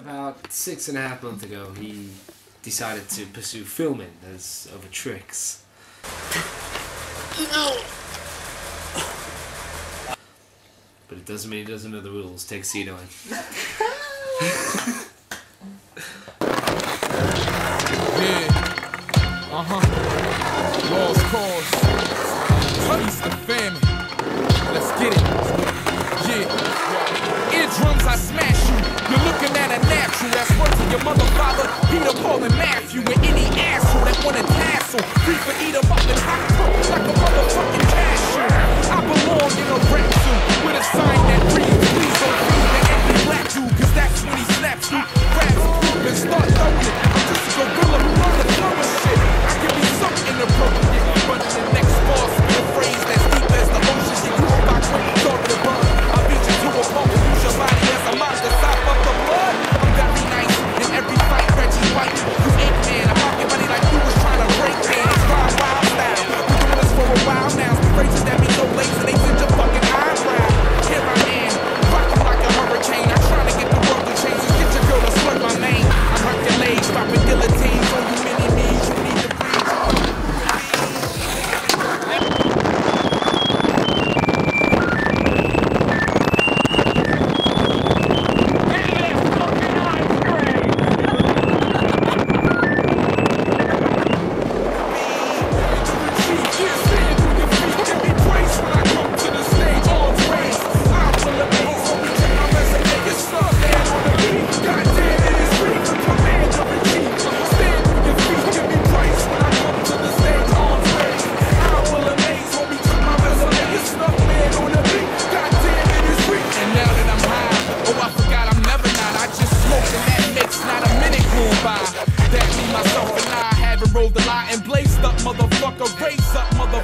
About six and a half months ago, he decided to pursue filming as other tricks. No. But it doesn't mean he doesn't know the rules. Take seat on. yeah. Uh huh. Lost cause. Release the famine. Let's get it. Yeah. Eardrums I smash. and Matthew and any asshole that wanna tassel. Reaper eat them up and hot In that mix, not a minute go by. That me, myself, and I haven't rolled a lot and blazed up, motherfucker. Raise up, motherfucker.